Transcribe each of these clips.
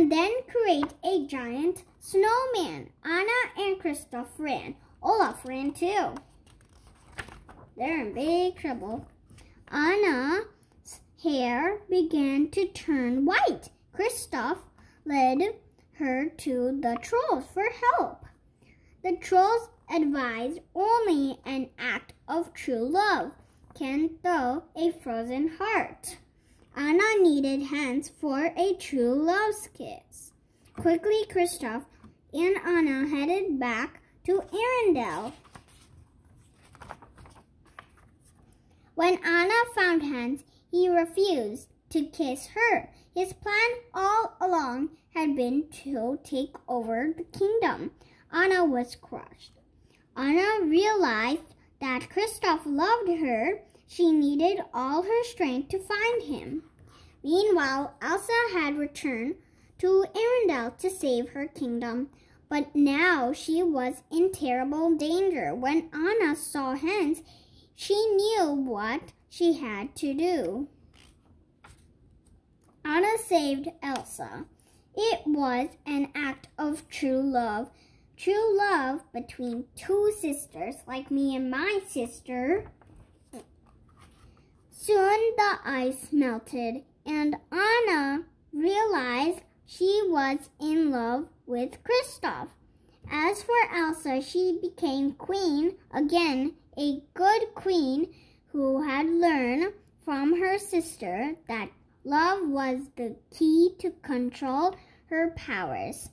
And then create a giant snowman. Anna and Kristoff ran. Olaf ran too. They're in big trouble. Anna's hair began to turn white. Kristoff led her to the trolls for help. The trolls advised only an act of true love can thaw a frozen heart. Anna needed Hans for a true love's kiss. Quickly, Kristoff and Anna headed back to Arendelle. When Anna found Hans, he refused to kiss her. His plan all along had been to take over the kingdom. Anna was crushed. Anna realized that Kristoff loved her. She needed all her strength to find him. Meanwhile, Elsa had returned to Arendelle to save her kingdom. But now she was in terrible danger. When Anna saw Hans, she knew what she had to do. Anna saved Elsa. It was an act of true love. True love between two sisters like me and my sister. Soon the ice melted and Anna realized she was in love with Kristoff. As for Elsa, she became queen again, a good queen who had learned from her sister that love was the key to control her powers.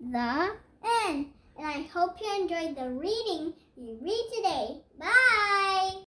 The end. And I hope you enjoyed the reading you read today.